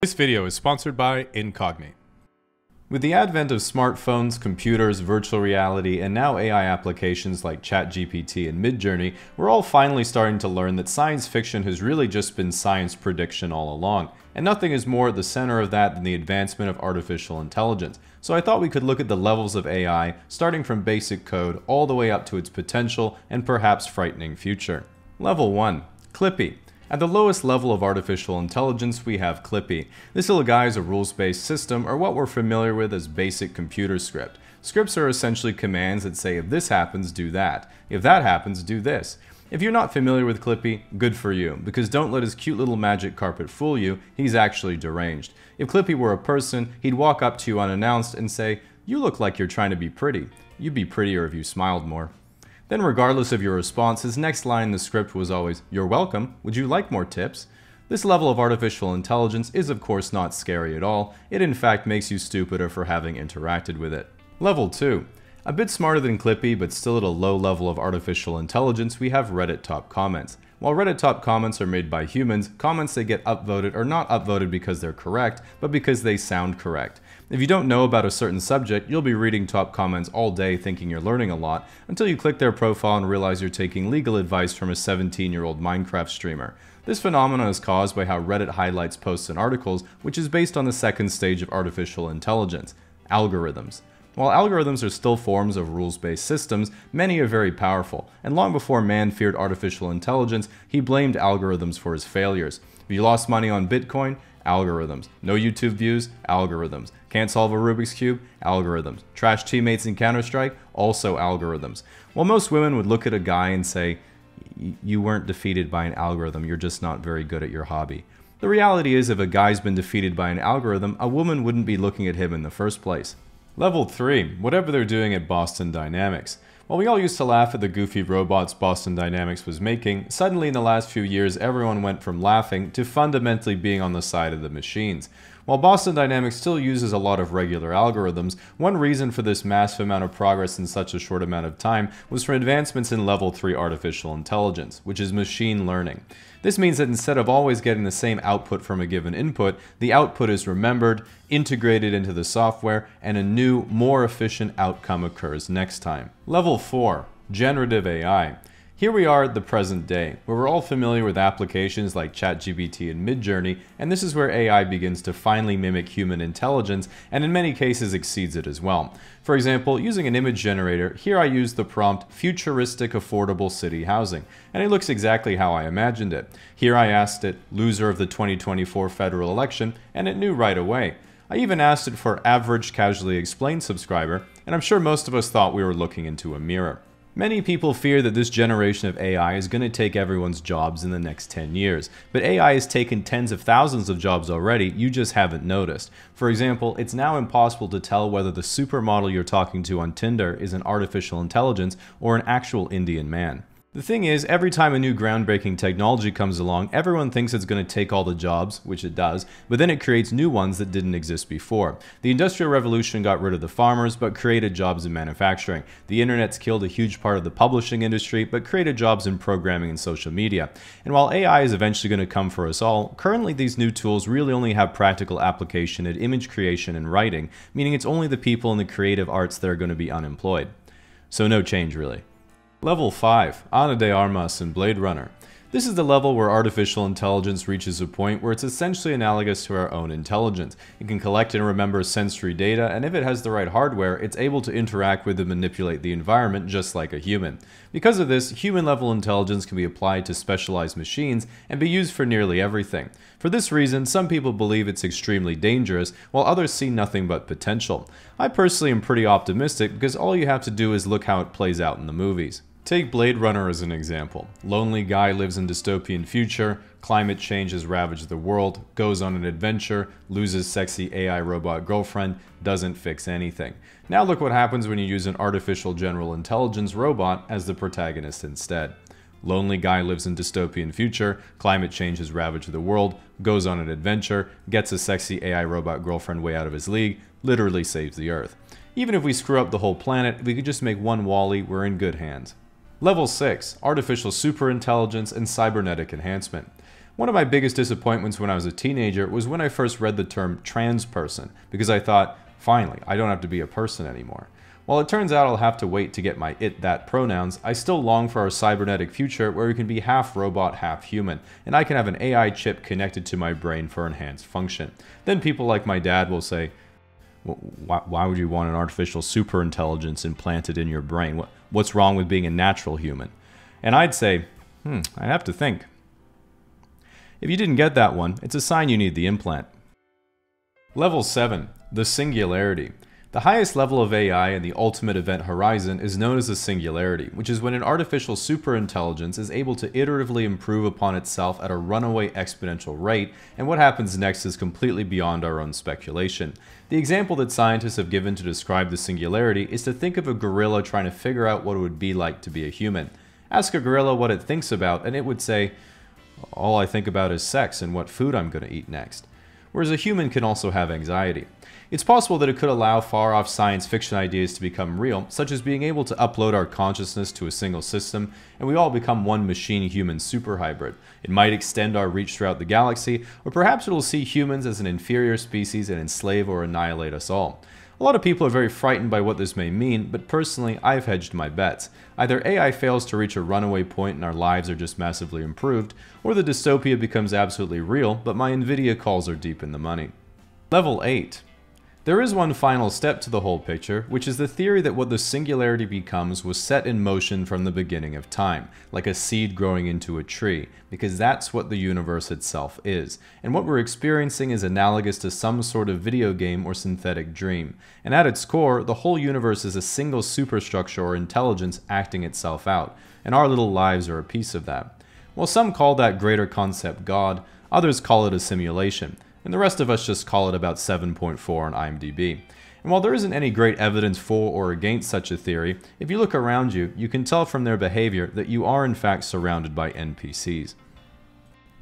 This video is sponsored by Incogni. With the advent of smartphones, computers, virtual reality, and now AI applications like ChatGPT and Midjourney, we're all finally starting to learn that science fiction has really just been science prediction all along, and nothing is more at the center of that than the advancement of artificial intelligence. So I thought we could look at the levels of AI, starting from basic code all the way up to its potential and perhaps frightening future. Level 1. Clippy. At the lowest level of artificial intelligence, we have Clippy. This little guy is a rules-based system, or what we're familiar with as basic computer script. Scripts are essentially commands that say if this happens, do that. If that happens, do this. If you're not familiar with Clippy, good for you, because don't let his cute little magic carpet fool you, he's actually deranged. If Clippy were a person, he'd walk up to you unannounced and say, you look like you're trying to be pretty. You'd be prettier if you smiled more. Then regardless of your response, his next line in the script was always, You're welcome, would you like more tips? This level of artificial intelligence is of course not scary at all, it in fact makes you stupider for having interacted with it. Level 2. A bit smarter than Clippy, but still at a low level of artificial intelligence, we have Reddit top comments. While Reddit top comments are made by humans, comments that get upvoted are not upvoted because they're correct, but because they sound correct. If you don't know about a certain subject, you'll be reading top comments all day thinking you're learning a lot, until you click their profile and realize you're taking legal advice from a 17 year old Minecraft streamer. This phenomenon is caused by how Reddit highlights posts and articles, which is based on the second stage of artificial intelligence algorithms. While algorithms are still forms of rules-based systems, many are very powerful, and long before man feared artificial intelligence, he blamed algorithms for his failures. If you lost money on Bitcoin, algorithms. No YouTube views, algorithms. Can't solve a Rubik's Cube, algorithms. Trash teammates in Counter-Strike, also algorithms. While most women would look at a guy and say, you weren't defeated by an algorithm, you're just not very good at your hobby. The reality is if a guy's been defeated by an algorithm, a woman wouldn't be looking at him in the first place. Level 3. Whatever they're doing at Boston Dynamics. While we all used to laugh at the goofy robots Boston Dynamics was making, suddenly in the last few years everyone went from laughing to fundamentally being on the side of the machines. While Boston Dynamics still uses a lot of regular algorithms, one reason for this massive amount of progress in such a short amount of time was from advancements in level 3 artificial intelligence, which is machine learning. This means that instead of always getting the same output from a given input, the output is remembered, integrated into the software, and a new, more efficient outcome occurs next time. Level 4. Generative AI. Here we are at the present day, where we're all familiar with applications like ChatGPT and Midjourney, and this is where AI begins to finally mimic human intelligence, and in many cases exceeds it as well. For example, using an image generator, here I use the prompt futuristic affordable city housing, and it looks exactly how I imagined it. Here I asked it, loser of the 2024 federal election, and it knew right away. I even asked it for average casually explained subscriber, and I'm sure most of us thought we were looking into a mirror. Many people fear that this generation of AI is going to take everyone's jobs in the next 10 years, but AI has taken tens of thousands of jobs already, you just haven't noticed. For example, it's now impossible to tell whether the supermodel you're talking to on Tinder is an artificial intelligence or an actual Indian man. The thing is, every time a new groundbreaking technology comes along, everyone thinks it's going to take all the jobs, which it does, but then it creates new ones that didn't exist before. The Industrial Revolution got rid of the farmers, but created jobs in manufacturing. The internet's killed a huge part of the publishing industry, but created jobs in programming and social media. And while AI is eventually going to come for us all, currently these new tools really only have practical application at image creation and writing, meaning it's only the people in the creative arts that are going to be unemployed. So no change really. Level 5, Ana de Armas in Blade Runner. This is the level where artificial intelligence reaches a point where it's essentially analogous to our own intelligence. It can collect and remember sensory data, and if it has the right hardware, it's able to interact with and manipulate the environment just like a human. Because of this, human-level intelligence can be applied to specialized machines and be used for nearly everything. For this reason, some people believe it's extremely dangerous, while others see nothing but potential. I personally am pretty optimistic because all you have to do is look how it plays out in the movies. Take Blade Runner as an example. Lonely guy lives in dystopian future, climate change has ravaged the world, goes on an adventure, loses sexy AI robot girlfriend, doesn't fix anything. Now look what happens when you use an artificial general intelligence robot as the protagonist instead. Lonely guy lives in dystopian future, climate change has ravaged the world, goes on an adventure, gets a sexy AI robot girlfriend way out of his league, literally saves the earth. Even if we screw up the whole planet, we could just make one WALL-E, we're in good hands. Level 6 Artificial Superintelligence and Cybernetic Enhancement. One of my biggest disappointments when I was a teenager was when I first read the term trans person, because I thought, finally, I don't have to be a person anymore. While it turns out I'll have to wait to get my it that pronouns, I still long for our cybernetic future where we can be half robot, half human, and I can have an AI chip connected to my brain for enhanced function. Then people like my dad will say, why, why would you want an artificial superintelligence implanted in your brain? What's wrong with being a natural human? And I'd say, hmm, I have to think. If you didn't get that one, it's a sign you need the implant. Level 7. The Singularity. The highest level of AI in the ultimate event horizon is known as the singularity, which is when an artificial superintelligence is able to iteratively improve upon itself at a runaway exponential rate, and what happens next is completely beyond our own speculation. The example that scientists have given to describe the singularity is to think of a gorilla trying to figure out what it would be like to be a human. Ask a gorilla what it thinks about, and it would say, all I think about is sex and what food I'm going to eat next. Whereas a human can also have anxiety. It's possible that it could allow far off science fiction ideas to become real, such as being able to upload our consciousness to a single system, and we all become one machine human super hybrid. It might extend our reach throughout the galaxy, or perhaps it'll see humans as an inferior species and enslave or annihilate us all. A lot of people are very frightened by what this may mean, but personally, I've hedged my bets. Either AI fails to reach a runaway point and our lives are just massively improved, or the dystopia becomes absolutely real, but my Nvidia calls are deep in the money. Level 8. There is one final step to the whole picture, which is the theory that what the singularity becomes was set in motion from the beginning of time, like a seed growing into a tree, because that's what the universe itself is. And what we're experiencing is analogous to some sort of video game or synthetic dream. And at its core, the whole universe is a single superstructure or intelligence acting itself out, and our little lives are a piece of that. While some call that greater concept God, others call it a simulation and the rest of us just call it about 7.4 on IMDb. And while there isn't any great evidence for or against such a theory, if you look around you, you can tell from their behavior that you are in fact surrounded by NPCs.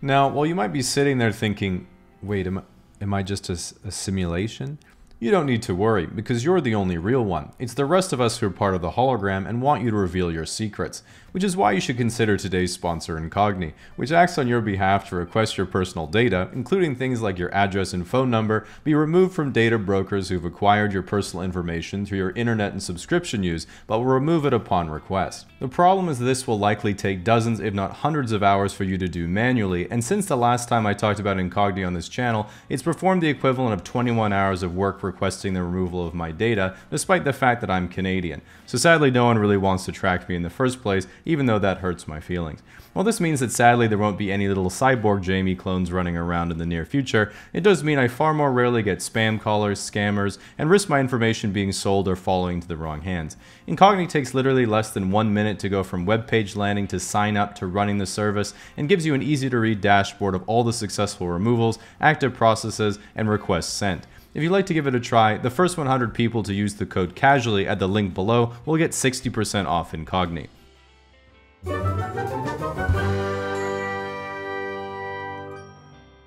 Now, while you might be sitting there thinking, wait, am I, am I just a, a simulation? You don't need to worry, because you're the only real one. It's the rest of us who are part of the hologram and want you to reveal your secrets, which is why you should consider today's sponsor Incogni, which acts on your behalf to request your personal data, including things like your address and phone number, be removed from data brokers who've acquired your personal information through your internet and subscription use, but will remove it upon request. The problem is this will likely take dozens if not hundreds of hours for you to do manually, and since the last time I talked about Incogni on this channel, it's performed the equivalent of 21 hours of work requesting the removal of my data, despite the fact that I'm Canadian. So sadly, no one really wants to track me in the first place, even though that hurts my feelings. While this means that sadly there won't be any little cyborg Jamie clones running around in the near future, it does mean I far more rarely get spam callers, scammers, and risk my information being sold or falling into the wrong hands. Incogni takes literally less than one minute to go from web page landing to sign up to running the service, and gives you an easy to read dashboard of all the successful removals, active processes, and requests sent. If you'd like to give it a try, the first 100 people to use the code casually at the link below will get 60% off Incogni. Thank you.